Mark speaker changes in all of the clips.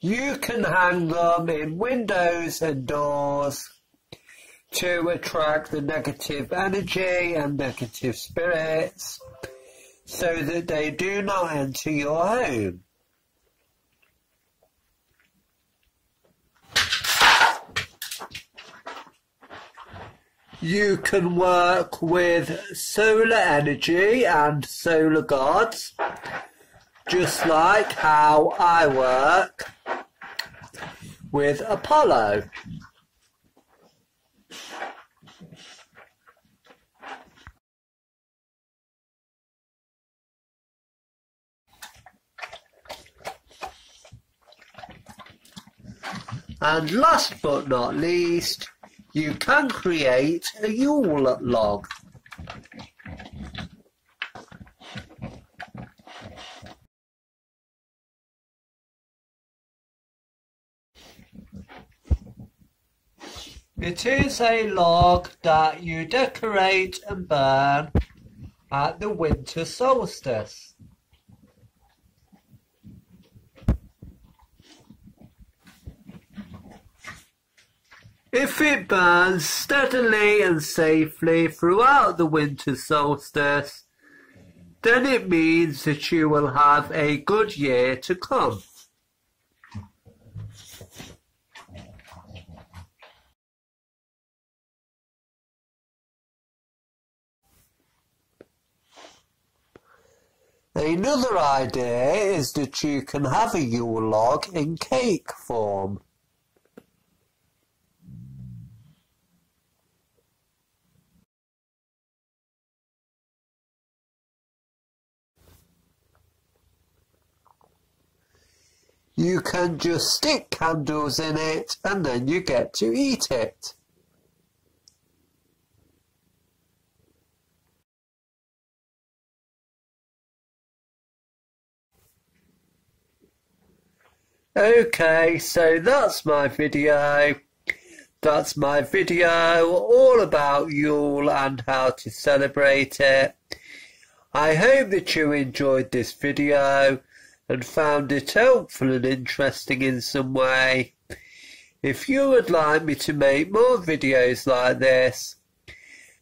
Speaker 1: You can hang them in windows and doors to attract the negative energy and negative spirits so that they do not enter your home. You can work with solar energy and solar gods, just like how I work with Apollo. And last but not least, you can create a Yule log. It is a log that you decorate and burn at the winter solstice. If it burns steadily and safely throughout the winter solstice, then it means that you will have a good year to come. Another idea is that you can have a Yule log in cake form. You can just stick candles in it and then you get to eat it. Okay, so that's my video. That's my video all about Yule and how to celebrate it. I hope that you enjoyed this video and found it helpful and interesting in some way. If you would like me to make more videos like this,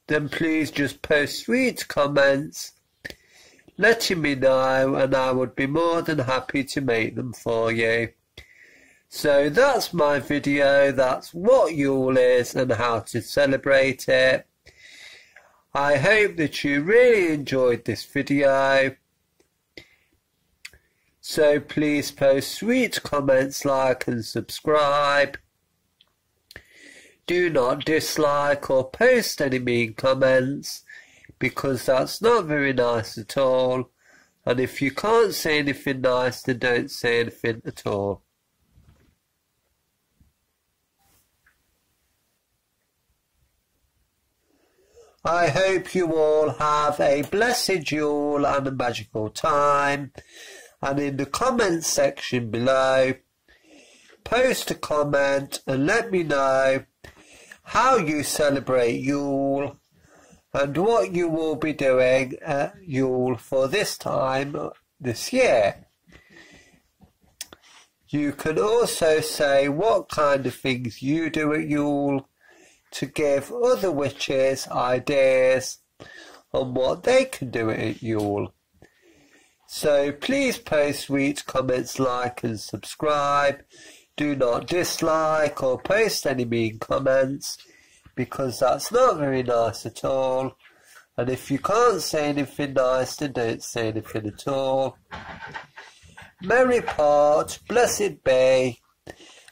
Speaker 1: then please just post sweet comments letting me know and I would be more than happy to make them for you. So that's my video, that's what Yule is and how to celebrate it. I hope that you really enjoyed this video so please post sweet comments, like and subscribe. Do not dislike or post any mean comments because that's not very nice at all. And if you can't say anything nice, then don't say anything at all. I hope you all have a blessed Yule and a magical time and in the comments section below, post a comment and let me know how you celebrate Yule and what you will be doing at Yule for this time this year. You can also say what kind of things you do at Yule to give other witches ideas on what they can do at Yule. So please post sweet comments, like and subscribe. Do not dislike or post any mean comments because that's not very nice at all. And if you can't say anything nice, then don't say anything at all. Merry part, blessed be,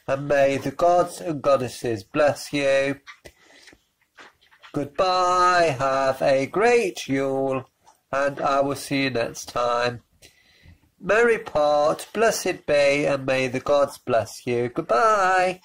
Speaker 1: and may the gods and goddesses bless you. Goodbye, have a great Yule, and I will see you next time. Merry part, blessed be, and may the gods bless you. Goodbye.